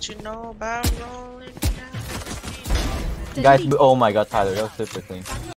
What you know about rolling down? Guys, oh my god, Tyler, that was super clean.